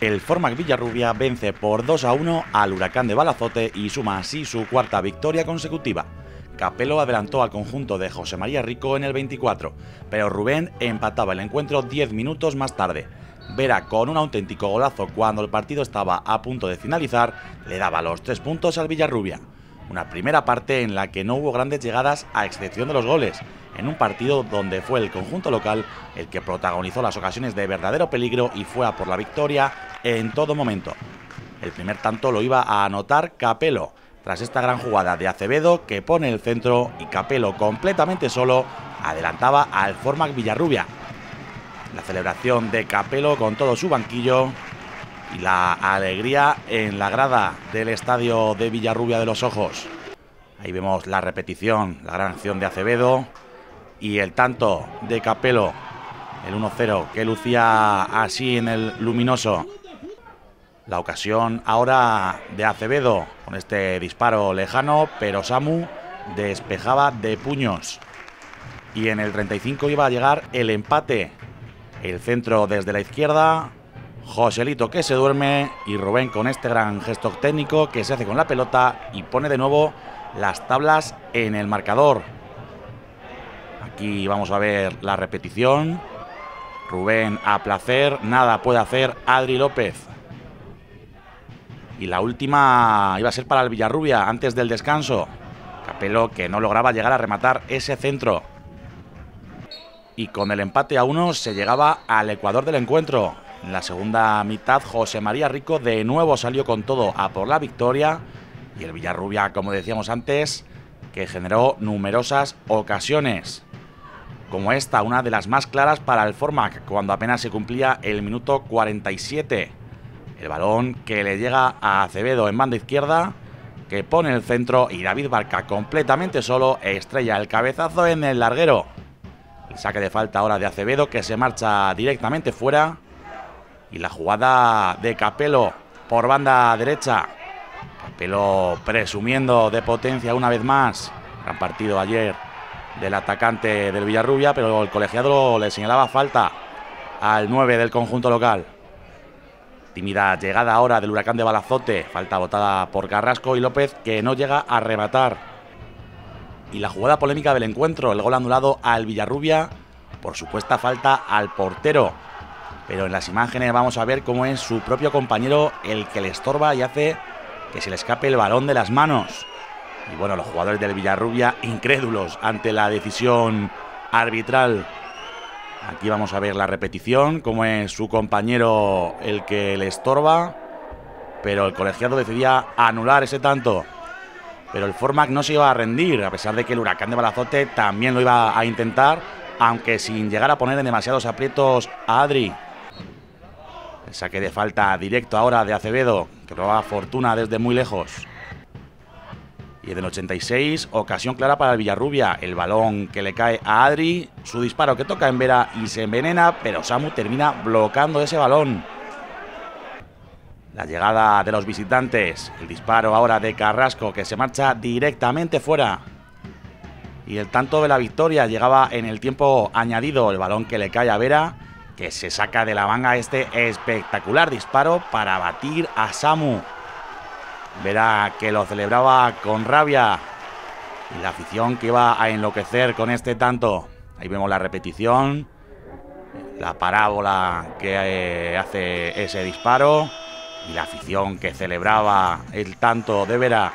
El Formac Villarrubia vence por 2 a 1 al Huracán de Balazote y suma así su cuarta victoria consecutiva. Capelo adelantó al conjunto de José María Rico en el 24, pero Rubén empataba el encuentro 10 minutos más tarde. Vera, con un auténtico golazo cuando el partido estaba a punto de finalizar, le daba los tres puntos al Villarrubia. Una primera parte en la que no hubo grandes llegadas a excepción de los goles, en un partido donde fue el conjunto local el que protagonizó las ocasiones de verdadero peligro y fue a por la victoria en todo momento. El primer tanto lo iba a anotar Capelo, tras esta gran jugada de Acevedo que pone el centro y Capelo completamente solo adelantaba al Formac Villarrubia. La celebración de Capelo con todo su banquillo y la alegría en la grada del estadio de Villarrubia de los Ojos. Ahí vemos la repetición, la gran acción de Acevedo y el tanto de Capelo, el 1-0 que lucía así en el luminoso. La ocasión ahora de Acevedo con este disparo lejano, pero Samu despejaba de puños. Y en el 35 iba a llegar el empate. El centro desde la izquierda, Joselito que se duerme y Rubén con este gran gesto técnico que se hace con la pelota y pone de nuevo las tablas en el marcador. Aquí vamos a ver la repetición. Rubén a placer, nada puede hacer Adri López. Y la última iba a ser para el Villarrubia antes del descanso. Capelo que no lograba llegar a rematar ese centro. Y con el empate a uno se llegaba al ecuador del encuentro. En la segunda mitad, José María Rico de nuevo salió con todo a por la victoria. Y el Villarrubia, como decíamos antes, que generó numerosas ocasiones. Como esta, una de las más claras para el Formac, cuando apenas se cumplía el minuto 47. El balón que le llega a Acevedo en banda izquierda, que pone el centro y David Barca completamente solo estrella el cabezazo en el larguero. El saque de falta ahora de Acevedo que se marcha directamente fuera y la jugada de Capelo por banda derecha. Capelo presumiendo de potencia una vez más. Gran partido ayer del atacante del Villarrubia, pero el colegiado le señalaba falta al 9 del conjunto local. Tímida llegada ahora del huracán de Balazote, falta botada por Carrasco y López que no llega a rematar. Y la jugada polémica del encuentro, el gol anulado al Villarrubia por supuesta falta al portero pero en las imágenes vamos a ver cómo es su propio compañero el que le estorba y hace que se le escape el balón de las manos. Y bueno, los jugadores del Villarrubia incrédulos ante la decisión arbitral. Aquí vamos a ver la repetición, cómo es su compañero el que le estorba, pero el colegiado decidía anular ese tanto. Pero el Formac no se iba a rendir, a pesar de que el huracán de Balazote también lo iba a intentar, aunque sin llegar a poner en demasiados aprietos a Adri. El saque de falta directo ahora de Acevedo, que probaba fortuna desde muy lejos. Y en el 86, ocasión clara para el Villarrubia. El balón que le cae a Adri, su disparo que toca en Vera y se envenena, pero Samu termina bloqueando ese balón. La llegada de los visitantes, el disparo ahora de Carrasco que se marcha directamente fuera. Y el tanto de la victoria llegaba en el tiempo añadido, el balón que le cae a Vera que se saca de la manga este espectacular disparo para batir a Samu. Verá que lo celebraba con rabia. Y la afición que iba a enloquecer con este tanto. Ahí vemos la repetición. La parábola que eh, hace ese disparo. Y la afición que celebraba el tanto de Vera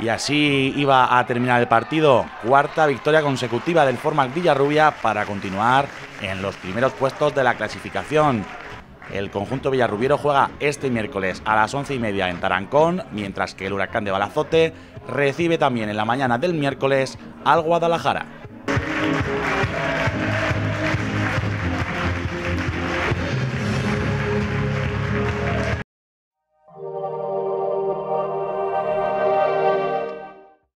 y así iba a terminar el partido. Cuarta victoria consecutiva del Formac Villarrubia para continuar en los primeros puestos de la clasificación. El conjunto villarrubiero juega este miércoles a las once y media en Tarancón, mientras que el huracán de Balazote recibe también en la mañana del miércoles al Guadalajara.